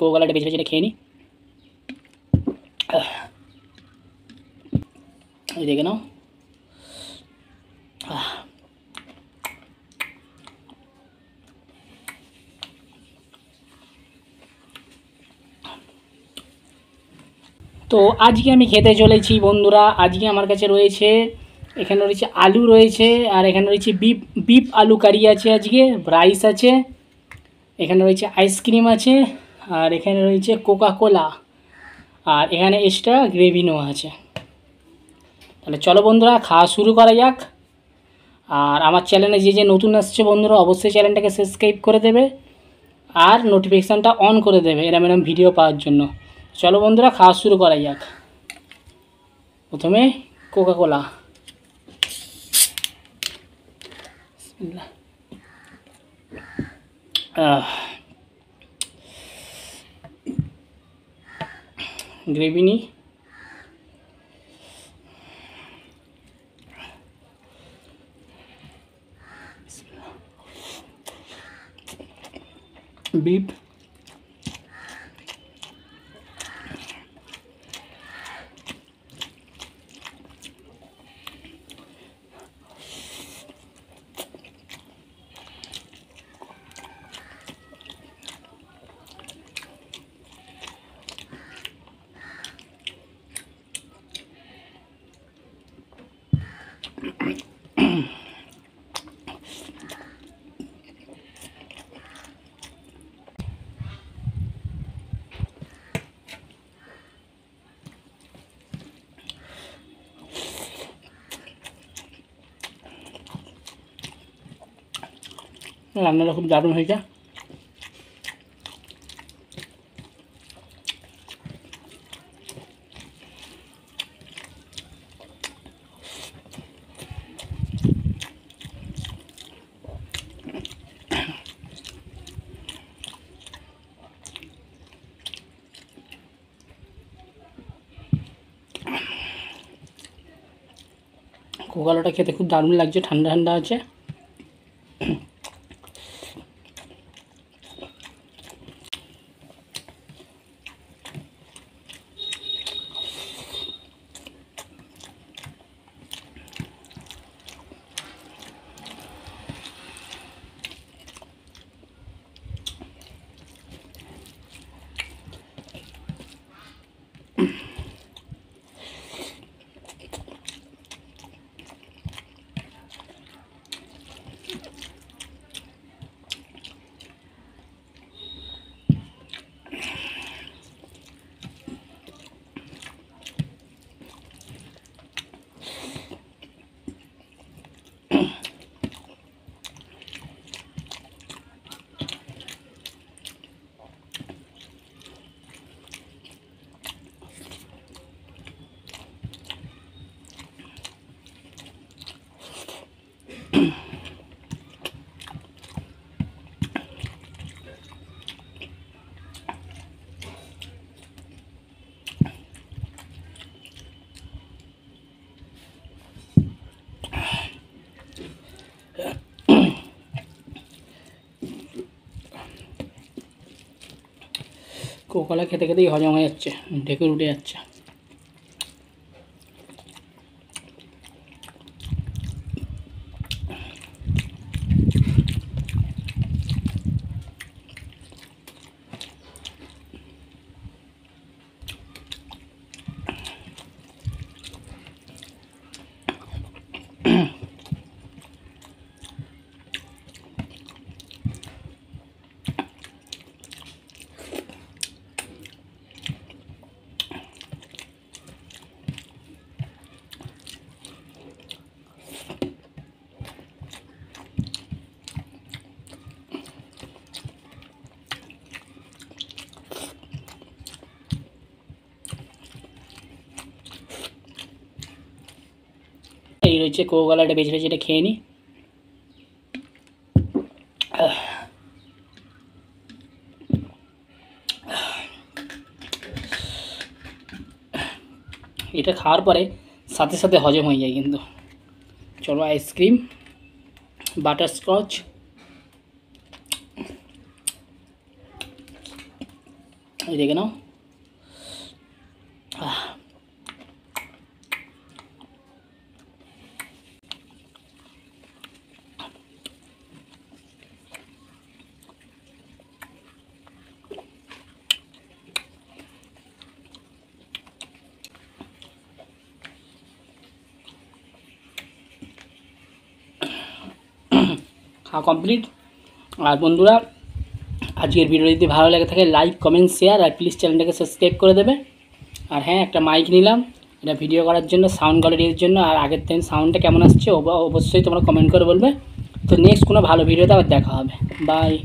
কোকালাটা বেছে বেছে এটা খেয়ে নিই দেখে নাও। তো আজকে আমি খেতে চলেছি বন্ধুরা। আজকে আমার কাছে রয়েছে, এখানে রয়েছে আলু রয়েছে, আর এখানে রয়েছে বিপ বিপ আলু কারি আছে আজকে, রাইস আছে, এখানে রয়েছে আইসক্রিম আছে। আর এখানে রয়েছে কোকা কোলা আর এখানে এক্সট্রা গ্রেভি নেওয়া আছে। তাহলে চলো বন্ধুরা, খাওয়া শুরু করা যাক। আর আমার চ্যানেলে যে যে নতুন আসছে বন্ধুরা, অবশ্যই চ্যানেলটাকে সাবস্ক্রাইব করে দেবে। আর নোটিফিকেশানটা অন করে দেবে, এরম এরম ভিডিও পাওয়ার জন্য। চলো বন্ধুরা, খাওয়া শুরু করা যাক। প্রথমে কোকা কোলা ग्रेवी नहीं? बीफ গ্রেভি নিই বিপ রান্নাটা খুব দারুণ হয়েছে কোকালোটা খেতে খুব দারুণ লাগছে ঠান্ডা ঠান্ডা আছে। কোকালা খেতে খেতেই হজম হয়ে যাচ্ছে ঢেকুর উঠে যাচ্ছে এই রয়েছে কোকালাটা বেছে রয়েছে, এটা খেয়ে নিই এটা খাওয়ার পরে সাথে সাথে হজম হয়ে যায় কিন্তু। চলো আইসক্রিম বাটারস্কচ এই দেখে নাও আহ, খাওয়া কমপ্লিট আর বন্ধুরা, আজকের ভিডিও যদি ভালো লাগে থাকে লাইক কমেন্ট শেয়ার আর প্লিজ চ্যানেলটাকে সাবস্ক্রাইব করে দেবে। আর হ্যাঁ একটা মাইক নিলাম। এটা ভিডিও করার জন্য সাউন্ড কোয়ালিটির জন্য, আর আগের থেকে সাউন্ডটা কেমন আসছে, অব- অবশ্যই তোমরা কমেন্ট করে বলবে। তো নেক্সট কোনো ভালো ভিডিওতে আবার দেখা হবে। বাই